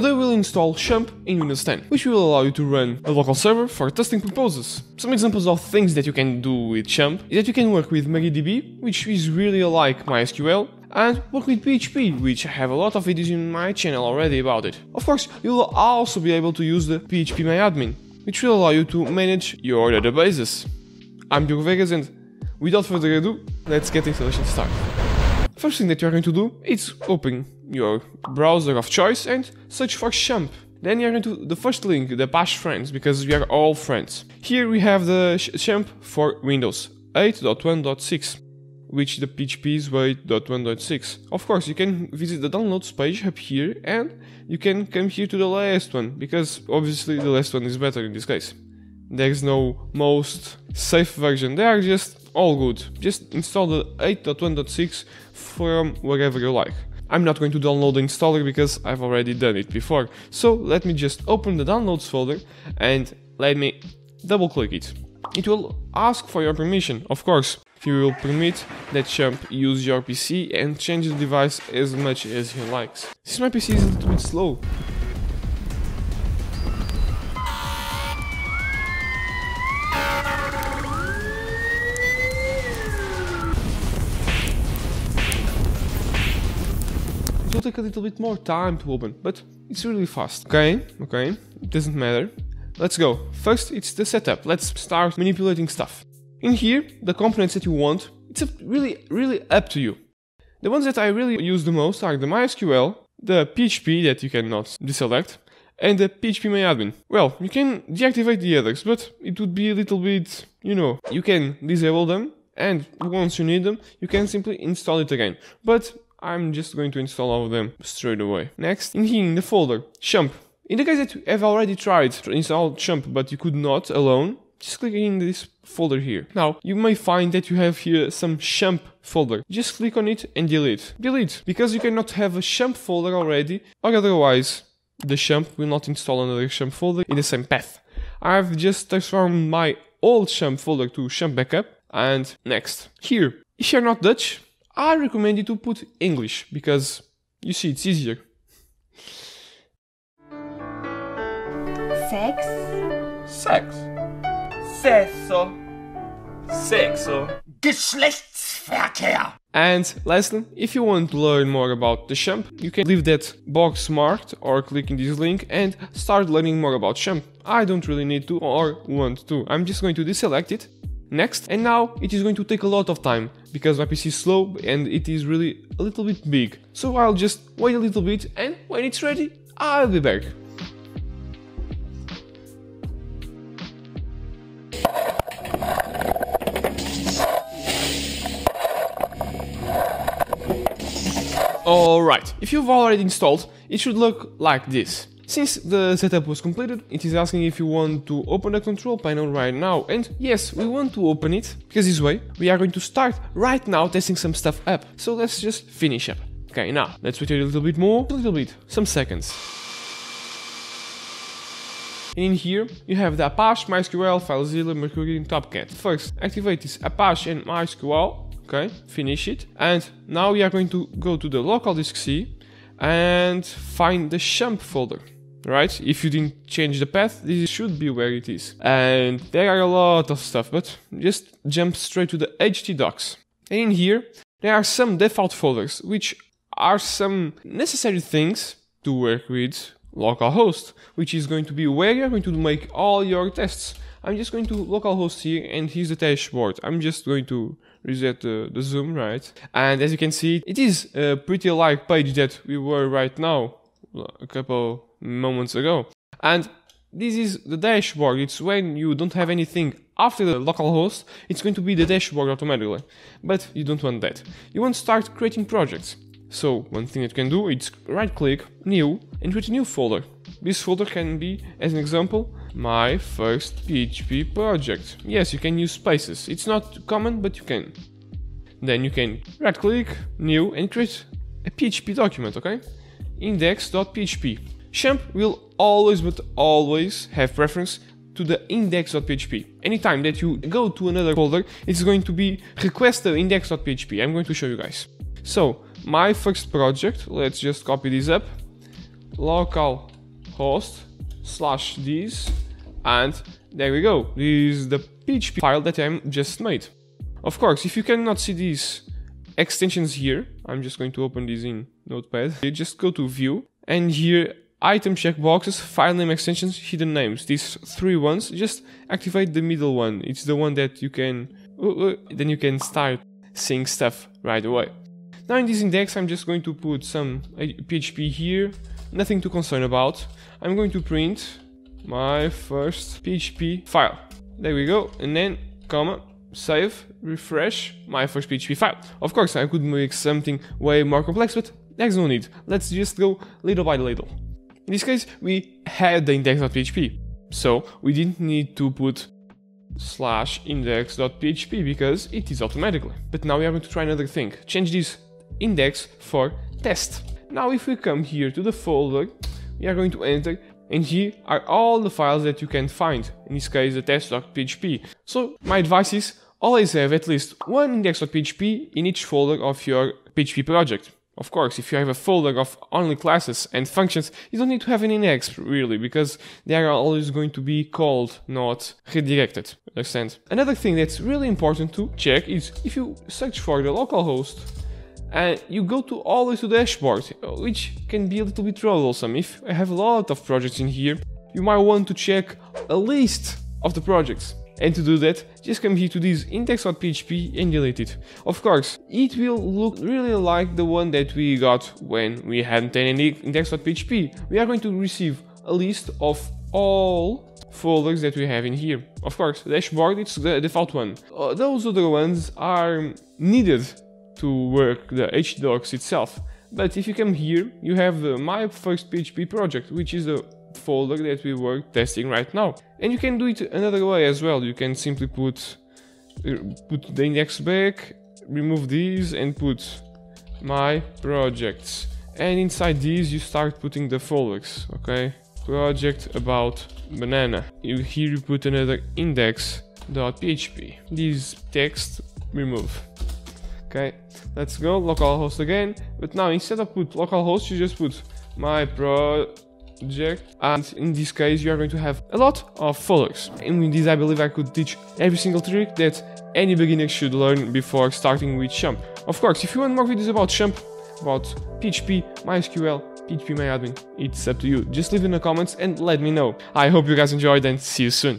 Today we'll install XAMPP in Windows 10, which will allow you to run a local server for testing purposes. Some examples of things that you can do with XAMPP is that you can work with MariaDB, which is really like MySQL, and work with PHP, which I have a lot of videos in my channel already about it. Of course, you will also be able to use the PHPMyAdmin, which will allow you to manage your databases. I'm Diogo Veigas and without further ado, let's get installation started. First thing that you're going to do is open your browser of choice and search for XAMPP. Then you're going to the first link, the Apache Friends, because we are all friends. Here we have the XAMPP for Windows 8.1.6 which the PHP is 8.1.6. Of course, you can visit the downloads page up here and you can come here to the last one, because obviously the last one is better in this case. There's no most safe version, they are just all good. Just install the 8.1.6 from wherever you like. I'm not going to download the installer because I've already done it before. So let me just open the downloads folder and let me double click it. It will ask for your permission, of course. If you will permit that XAMPP use your PC and change the device as much as he likes. Since my PC is a little bit slow, will take a little bit more time to open, but it's really fast. Okay, okay, it doesn't matter. Let's go. First, it's the setup. Let's start manipulating stuff. In here, the components that you want, it's really, really up to you. The ones that I really use the most are the MySQL, the PHP that you cannot deselect, and the PHP PHPMyAdmin. Well, you can deactivate the others, but it would be a little bit, you know, you can disable them, and once you need them, you can simply install it again. But I'm just going to install all of them straight away. Next, in here in the folder, XAMPP. In the case that you have already tried to install XAMPP but you could not alone, just click in this folder here. Now, you may find that you have here some XAMPP folder. Just click on it and delete. Delete, because you cannot have a XAMPP folder already, or otherwise the XAMPP will not install another XAMPP folder in the same path. I've just transformed my old XAMPP folder to XAMPP Backup, and next. Here, if you're not Dutch, I recommend you to put English, because you see it's easier. Sex? Sex. Sexo. Sexo. Geschlechtsverkehr. And lastly, if you want to learn more about the XAMPP, you can leave that box marked or click in this link and start learning more about XAMPP. I don't really need to or want to. I'm just going to deselect it. Next, and now it is going to take a lot of time because my PC is slow and it is really a little bit big. So I'll just wait a little bit and when it's ready, I'll be back. Alright, if you've already installed, it should look like this. Since the setup was completed, it is asking if you want to open the control panel right now, and yes, we want to open it, because this way, we are going to start right now testing some stuff up. So let's just finish up. Okay, now, let's wait a little bit more, a little bit, some seconds. In here, you have the Apache, MySQL, FileZilla, Mercury, and Tomcat. First, activate this Apache and MySQL, okay, finish it. And now we are going to go to the local disk C and find the XAMPP folder. Right? If you didn't change the path, this should be where it is. And there are a lot of stuff, but just jump straight to the htdocs. And in here, there are some default folders, which are some necessary things to work with localhost, which is going to be where you're going to make all your tests. I'm just going to localhost here and here's the dashboard. I'm just going to reset the, the zoom, right? And as you can see, it is a pretty like page that we were right now, a couple moments ago. And this is the dashboard. It's when you don't have anything after the localhost, it's going to be the dashboard automatically. But you don't want that. You want to start creating projects. So one thing that you can do is right click, new, and create a new folder. This folder can be, as an example, my first PHP project. Yes, you can use spaces. It's not common, but you can. Then you can right click, new, and create a PHP document, okay? Index.php. XAMPP will always but always have reference to the index.php. Anytime that you go to another folder, it's going to be request the index.php. I'm going to show you guys. So, my first project, let's just copy this up. Local host slash this and there we go. This is the PHP file that I just made. Of course, if you cannot see these extensions here, I'm just going to open this in Notepad. You just go to View, and here item checkboxes, file name extensions, hidden names. These three ones, just activate the middle one. It's the one that you can, uh, uh, then you can start seeing stuff right away. Now in this index, I'm just going to put some PHP here, nothing to concern about. I'm going to print my first PHP file. There we go, and then comma save, refresh my first PHP file. Of course, I could make something way more complex, but there's no need. Let's just go little by little. In this case, we had the index.php, so we didn't need to put slash index.php because it is automatically. But now we are going to try another thing. Change this index for test. Now if we come here to the folder, we are going to enter and here are all the files that you can find, in this case the test.php. So my advice is always have at least one index.php in each folder of your PHP project. Of course, if you have a folder of only classes and functions, you don't need to have an index really, because they are always going to be called, not redirected. Understand? Another thing that's really important to check is if you search for the localhost and you go to always to the dashboard, which can be a little bit troublesome. If I have a lot of projects in here, you might want to check a list of the projects. And to do that, just come here to this index.php and delete it. Of course, it will look really like the one that we got when we hadn't any index.php. We are going to receive a list of all folders that we have in here. Of course, dashboard, it's the default one. Uh, those other ones are needed to work the htdocs itself. But if you come here, you have the my first PHP project, which is the folder that we were testing right now. And you can do it another way as well. You can simply put uh, put the index back, remove these, and put my projects. And inside these, you start putting the folders. Okay, project about banana. You here you put another index.php. This text remove. Okay, let's go, localhost again. But now instead of put localhost, you just put my project. And in this case, you are going to have a lot of folders. And with this, I believe I could teach every single trick that any beginner should learn before starting with XAMPP. Of course, if you want more videos about XAMPP, about PHP, MySQL, PHP MyAdmin, it's up to you. Just leave in the comments and let me know. I hope you guys enjoyed and see you soon.